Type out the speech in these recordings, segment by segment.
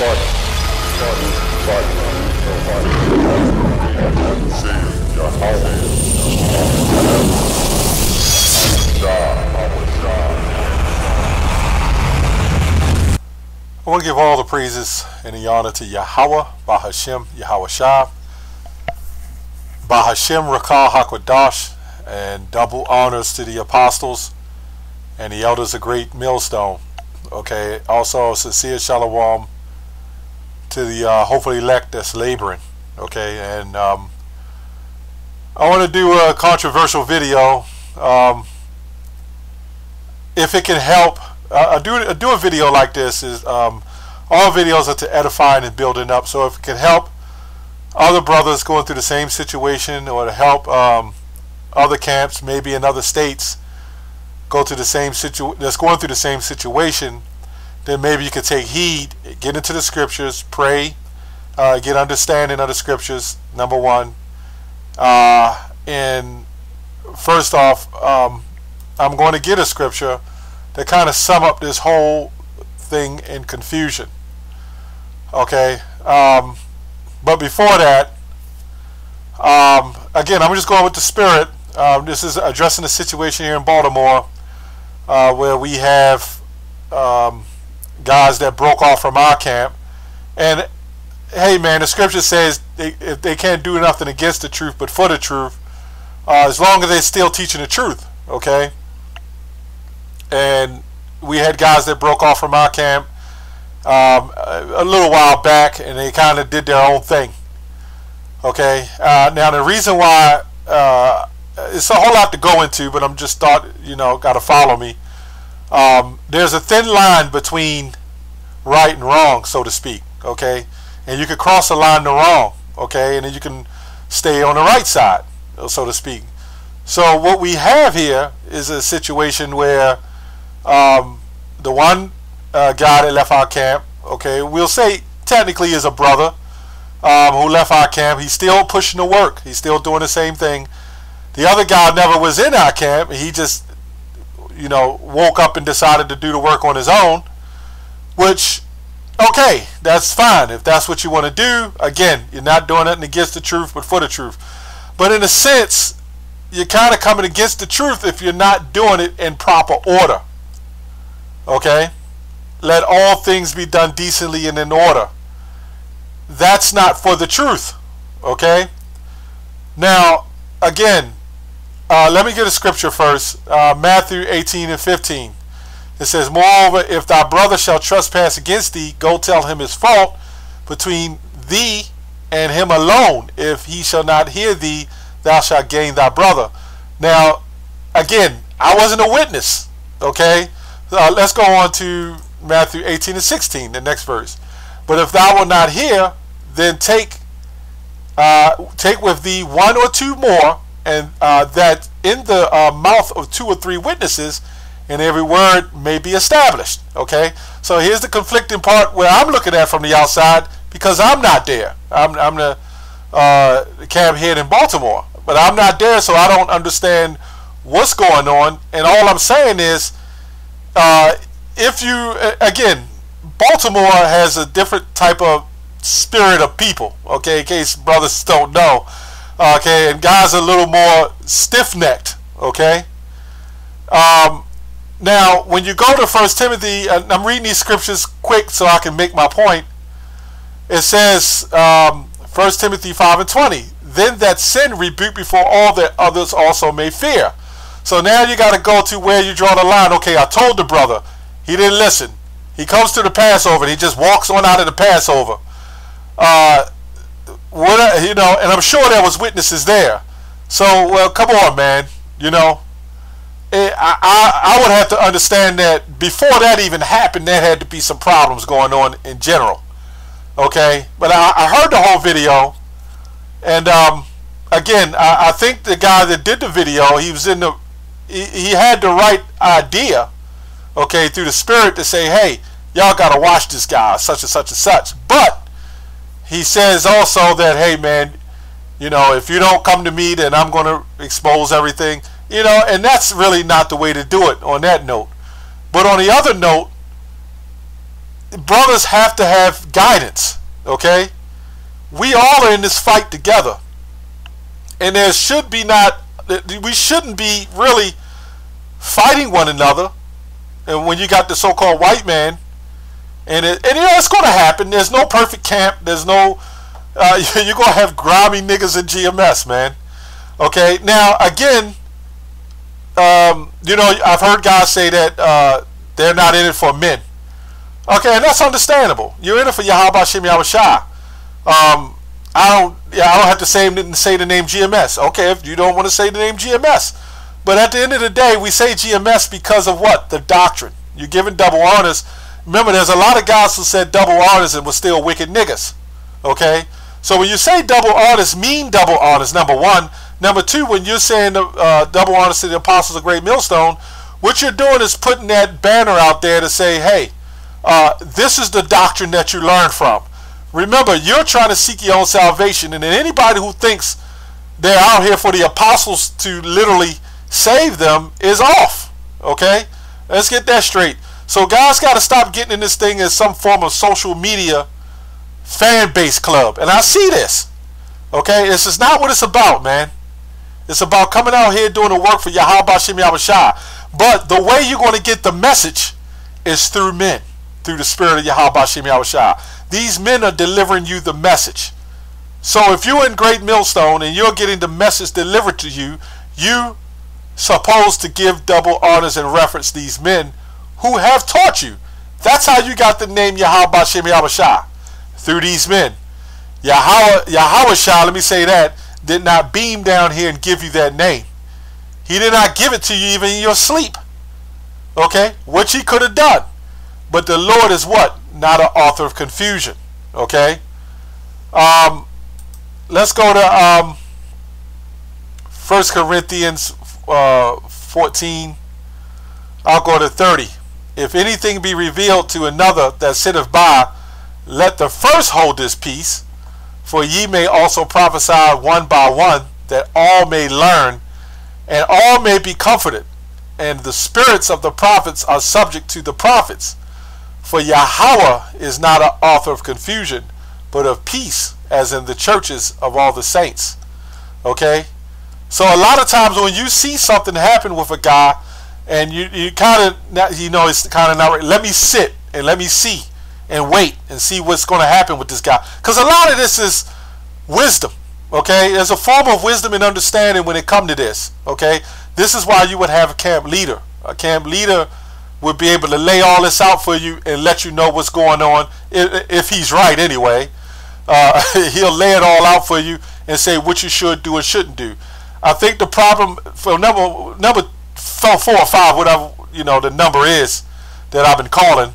I want to give all the praises and the honor to Yahweh, Bahashem, Yahweh Shah, Bahashem Rakal Hakwadash, and double honors to the apostles and the elders of Great Millstone. Okay, also sincere shalom to the uh, hopefully elect that's laboring. Okay, and um, I want to do a controversial video. Um, if it can help uh, do do a video like this is um, all videos are to edify and building up. So if it can help other brothers going through the same situation, or to help um, other camps, maybe in other states, go through the same situ that's going through the same situation, then maybe you could take heed, get into the scriptures, pray, uh, get understanding of the scriptures. Number one, uh, and first off, um, I'm going to get a scripture that kind of sum up this whole thing in confusion. Okay, um, but before that, um, again, I'm just going with the spirit. Um, this is addressing the situation here in Baltimore uh, where we have um, guys that broke off from our camp. And hey, man, the scripture says they, they can't do nothing against the truth but for the truth, uh, as long as they're still teaching the truth, okay? and we had guys that broke off from our camp um, a, little while back, and they kind of did their own thing. Okay, uh, now the reason why uh, it's a whole lot to go into, but I'm just thought you know got to follow me. Um, there's a thin line between right and wrong, so to speak. Okay, and you can cross a line to wrong. Okay, and then you can stay on the right side, so to speak. So what we have here is a situation where um, the one uh, guy that left our camp, okay, we'll say technically is a brother um, who left our camp. He's still pushing the work. He's still doing the same thing. The other guy never was in our camp. He just, you know, woke up and decided to do the work on his own, which, okay, that's fine. If that's what you want to do, again, you're not doing nothing against the truth, but for the truth. But in a sense, you're kind of coming against the truth if you're not doing it in proper order. Okay? Let all things be done decently and in order. That's not for the truth. Okay? Now, again, uh, let me get a scripture first. Uh, Matthew 18 and 15. It says, Moreover, if thy brother shall trespass against thee, go tell him his fault between thee and him alone. If he shall not hear thee, thou shalt gain thy brother. Now, again, I wasn't a witness, okay? Uh, let's go on to Matthew 18 and 16, the next verse. But if thou wilt not hear, then take uh, take with thee one or two more, and uh, that in the uh, mouth of two or three witnesses, and every word may be established. Okay, so here's the conflicting part where I'm looking at from the outside because I'm not there. I'm, I'm the uh, camp head in Baltimore, but I'm not there, so I don't understand what's going on. And all I'm saying is uh, if you again, Baltimore has a different type of spirit of people. Okay, in case brothers don't know. Okay, and guys a little more stiff-necked. Okay. Um, now, when you go to First Timothy, I'm reading these scriptures quick so I can make my point. It says, um, 1 Timothy 5 and 20, Then that sin rebuke before all that others also may fear. So now you got to go to where you draw the line. Okay, I told the brother. He didn't listen. He comes to the Passover and he just walks on out of the Passover. Uh, what you know, and I'm sure there was witnesses there. So, well, come on, man. You know, it, I, I, I would have to understand that before that even happened, there had to be some problems going on in general. Okay, but I, I heard the whole video, and um, again, I, I think the guy that did the video, he was in the he, he had the right idea, okay, through the spirit to say, hey, y'all got to watch this guy, such and such and such. But he says also that, hey, man, you know, if you don't come to me, then I'm going to expose everything. You know, and that's really not the way to do it on that note. But on the other note, brothers have to have guidance. Okay, we all are in this fight together, and there should be not. We shouldn't be really fighting one another. And when you got the so-called white man, and it, and you know it's going to happen. There's no perfect camp. There's no. Uh, you're going to have grimy niggas in GMS, man. Okay. Now again, um, you know, I've heard guys say that uh, they're not in it for men. Okay, and that's understandable. You're in it for Yahweh Shem Shah. Um, I don't. Yeah, I don't have to say say the name GMS. Okay, if you don't want to say the name GMS, but at the end of the day, we say GMS because of what the doctrine. You're giving double honors. Remember, there's a lot of guys who said double honors and were still wicked niggas. Okay, so when you say double honors, mean double honors. Number one. Number two, when you're saying uh, double honors to the apostles of Great Millstone, what you're doing is putting that banner out there to say, hey, uh, this is the doctrine that you learned from. Remember, you're trying to seek your own salvation, and anybody who thinks they're out here for the apostles to literally save them is off. Okay? Let's get that straight. So guys got to stop getting in this thing as some form of social media fan base club. And I see this. Okay? This is not what it's about, man. It's about coming out here doing the work for Yahweh Shem. But the way you're going to get the message is through men, through the spirit of Yahweh Shem. These men are delivering you the message. So if you're in Great Millstone and you're getting the message delivered to you, you supposed to give double honors and reference these men who have taught you. That's how you got the name Yahweh Shem Shah, through these men. Yahweh, Yahweh Shah, let me say that, did not beam down here and give you that name. He did not give it to you even in your sleep. Okay? Which he could have done. But the Lord is what? Not an author of confusion. Okay? Um, let's go to um, 1 Corinthians uh, 14. I'll go to 30. If anything be revealed to another that sitteth by, let the first hold this peace, for ye may also prophesy one by one, that all may learn, and all may be comforted. And the spirits of the prophets are subject to the prophets. For Yahweh is not an author of confusion, but of peace, as in the churches of all the saints. Okay? So a lot of times when you see something happen with a guy, and you, you kind of, you know, it's kind of not right. Let me sit and let me see and wait and see what's going to happen with this guy. Because a lot of this is wisdom. Okay, there's a form of wisdom and understanding when it come to this. Okay, this is why you would have a camp leader. A camp leader would be able to lay all this out for you and let you know what's going on. If, he's right, anyway, uh, he'll lay it all out for you and say what you should do and shouldn't do. I think the problem for number number four, or five, whatever you know the number is that I've been calling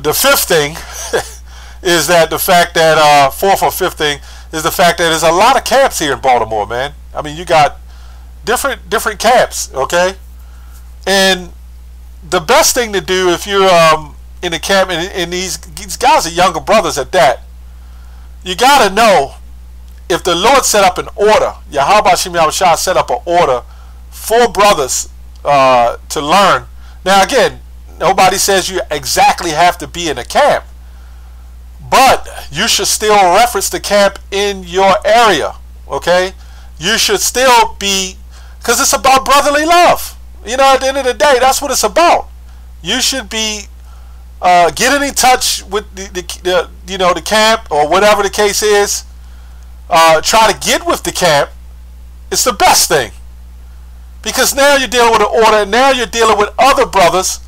the fifth thing is that the fact that uh, fourth or fifth thing is the fact that there's a lot of camps here in Baltimore, man. I mean, you got different different camps, okay? And the best thing to do if you're um, in a camp and, and these these guys are younger brothers at that, you got to know if the Lord set up an order, Yahweh Shah set up an order for brothers uh, to learn. Now again, Nobody says you exactly have to be in a camp. But you should still reference the camp in your area. Okay? You should still be, because it's about brotherly love. You know, at the end of the day, that's what it's about. You should be uh, getting in touch with the, the, the, you know the camp or whatever the case is. Uh, try to get with the camp. It's the best thing because now you're dealing with an order. and Now you're dealing with other brothers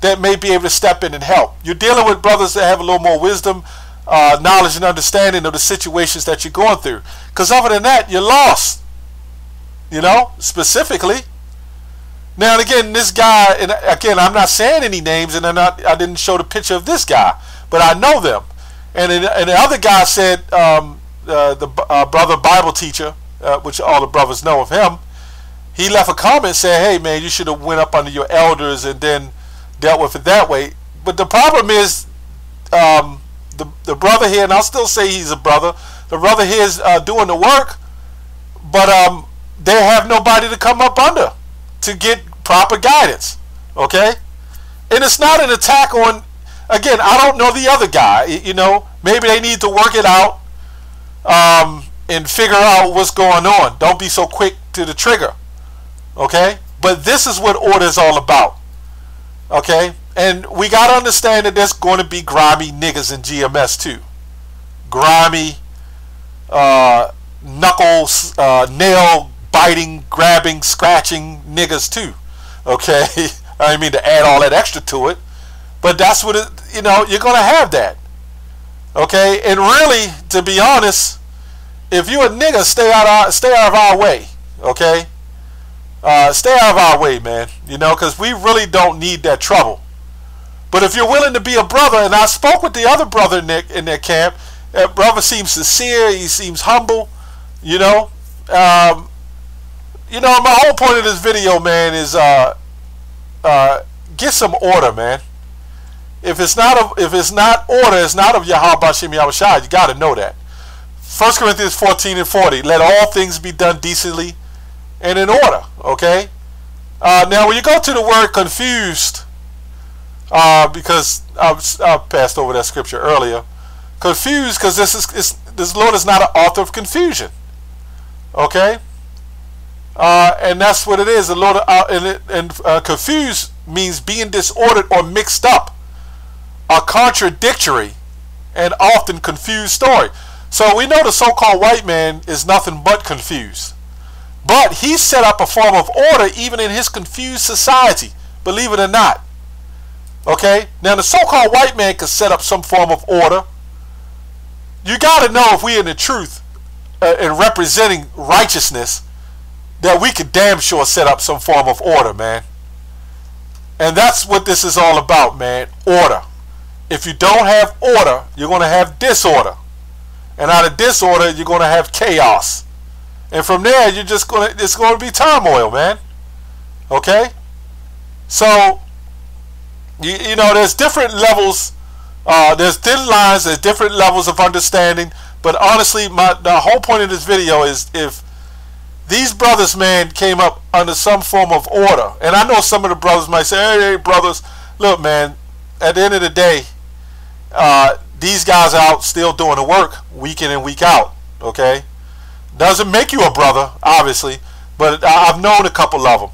that may be able to step in and help. You're dealing with brothers that have a little more wisdom, uh, knowledge, and understanding of the situations that you're going through. Because other than that, you're lost. You know, specifically. Now again, this guy, and again, I'm not saying any names, and not, I didn't show the picture of this guy, but I know them. And, and the other guy said, um, uh, the uh, brother Bible teacher, uh, which all the brothers know of him, he left a comment saying, "Hey man, you should have went up under your elders and then dealt with it that way. But the problem is, um, the the brother here, and I'll still say he's a brother. The brother here is uh, doing the work, but um, they have nobody to come up under to get proper guidance. Okay, and it's not an attack on. again, I don't know the other guy. You know, maybe they need to work it out um, and figure out what's going on. Don't be so quick to the trigger. Okay? But this is what order is all about. Okay? And we got to understand that there's going to be grimy niggas in GMS too. Grimy, uh, knuckles, uh, nail biting, grabbing, scratching niggas too. Okay? I mean to add all that extra to it. But that's what it, you know, you're going to have that. Okay? And really, to be honest, if you a nigga, stay out of, stay out of our way. Okay? Uh, stay out of our way, man. You know, because we really don't need that trouble. But if you're willing to be a brother, and I spoke with the other brother Nick in their camp, that brother seems sincere. He seems humble. You know, um, you know. My whole point of this video, man, is uh, uh, get some order, man. If it's not of, if it's not order, it's not of Yahweh Bashim Yahushua. You got to know that. 1 Corinthians 14 and 40. Let all things be done decently and in order. Okay. Uh, now, when you go to the word confused, uh, because I've, I've, passed over that scripture earlier, confused because this is this Lord is not an author of confusion. Okay. Uh, and that's what it is. The Lord uh, and, and uh, confused means being disordered or mixed up a contradictory and often confused story. So we know the so-called white man is nothing but confused. But he set up a form of order even in his confused society, believe it or not. Okay? Now the so-called white man can set up some form of order. You got to know if we're in the truth uh, and representing righteousness that we could damn sure set up some form of order, man. And that's what this is all about, man. Order. If you don't have order, you're going to have disorder. And out of disorder, you're going to have chaos. And from there, you're just going to, it's going to be turmoil, man. Okay? So, you, you know, there's different levels, uh, there's thin lines, there's different levels of understanding. But honestly, my the whole point of this video is if these brothers, man, came up under some form of order, and I know some of the brothers might say, hey, hey brothers, look, man, at the end of the day, uh, these guys out still doing the work week in and week out. Okay, doesn't make you a brother, obviously, but I've known a couple of them.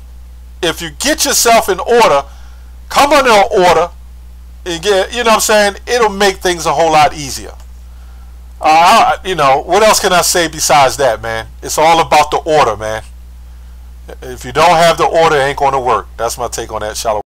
If you get yourself in order, come under order, and get, you know what I'm saying, it'll make things a whole lot easier. Uh, you know, what else can I say besides that, man? It's all about the order, man. If you don't have the order, it ain't going to work. That's my take on that. Shalom.